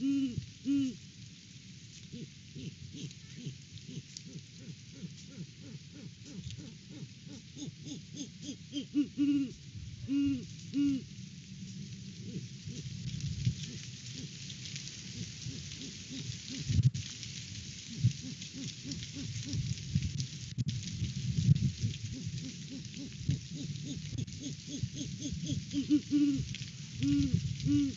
Mm-hmm. Mm-hmm.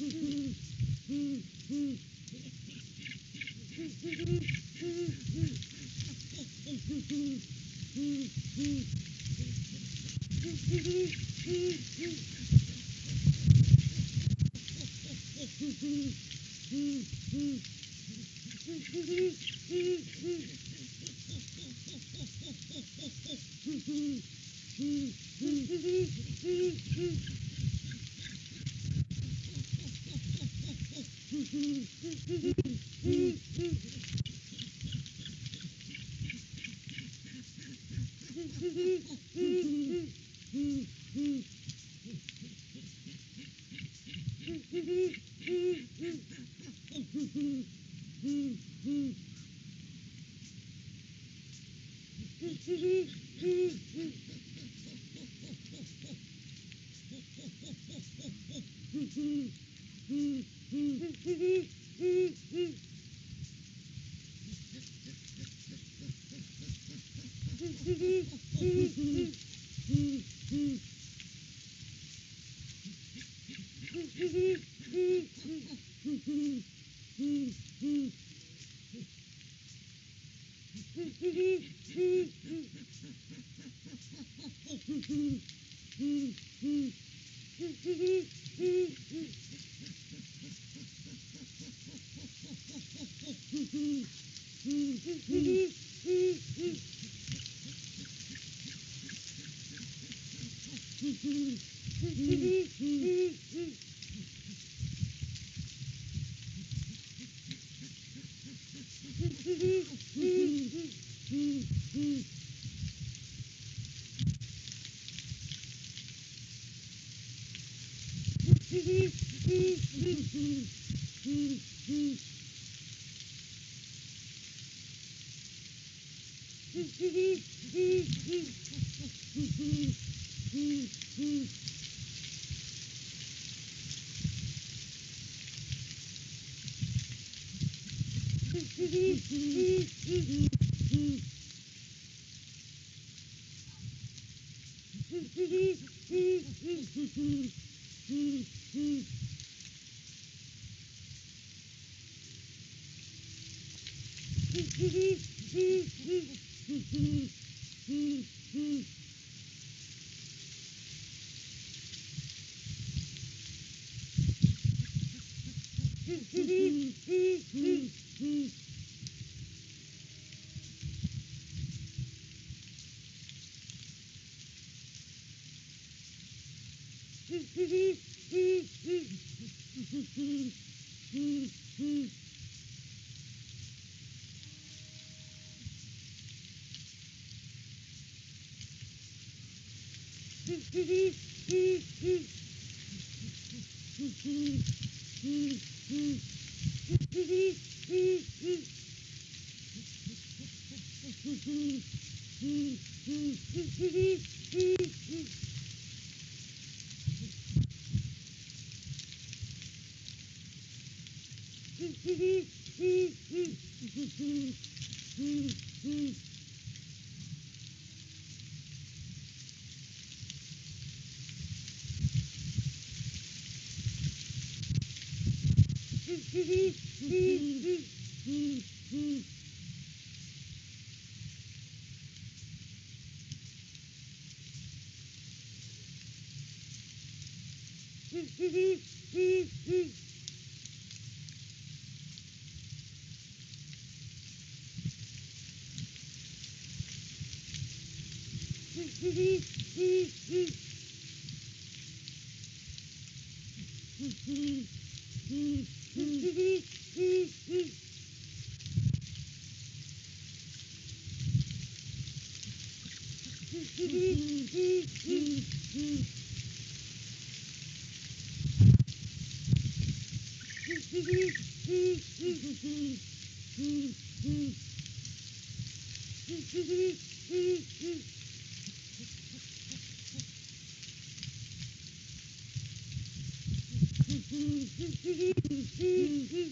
Mm-hmm. Mm-hmm. Mm-hmm. Mm-hmm. Hee hee. Mm-hmm. Mm-hmm. Mm-hmm. Mm-hmm. Mm-hmm.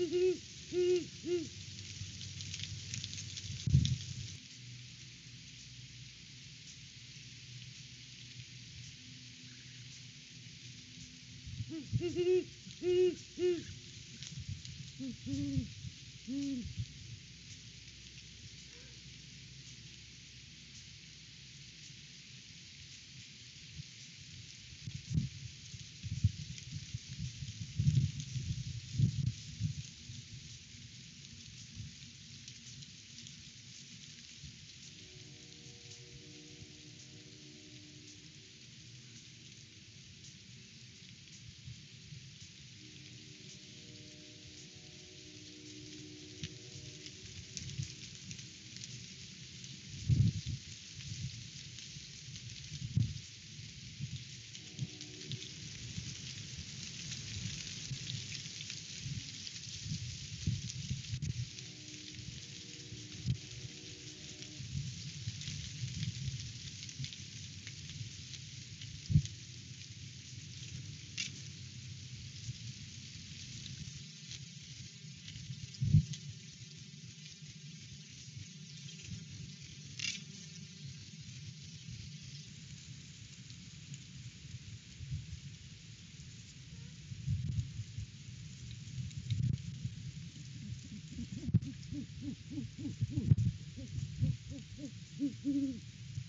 Mm-hmm.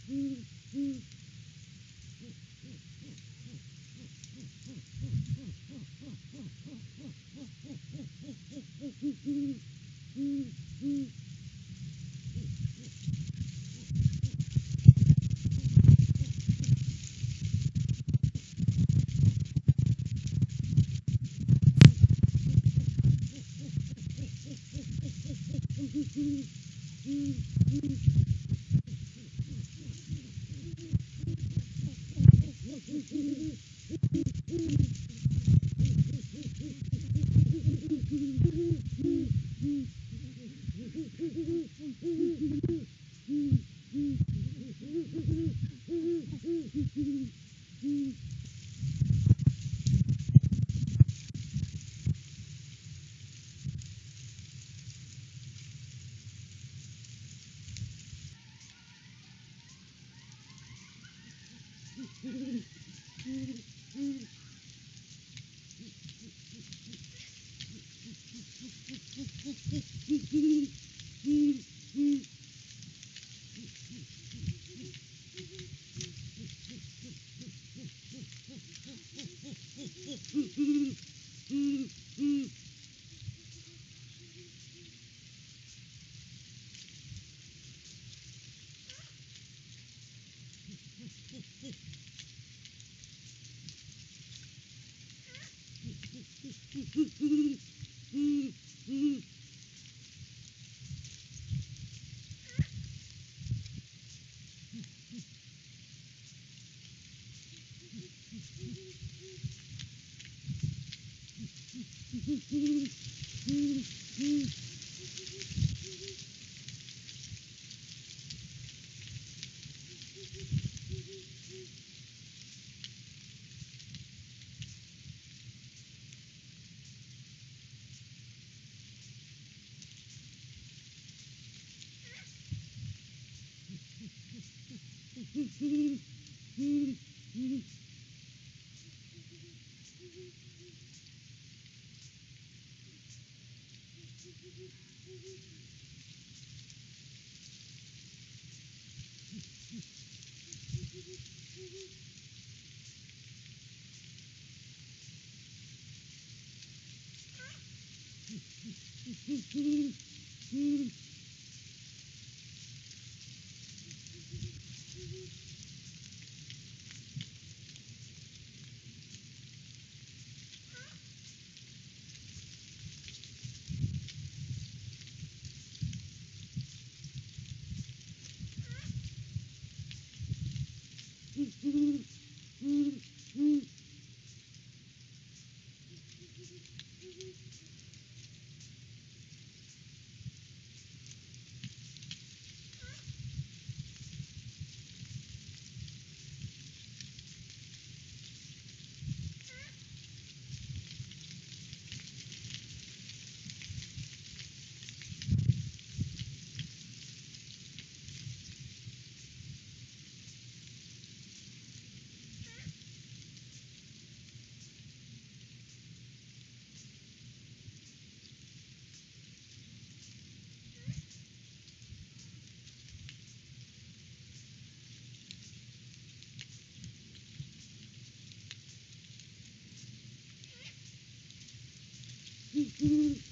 Mm-hmm. Mm-hmm. Mm-hmm. Mm-hmm. Mm-hmm. Mm-hmm. Mm-hmm.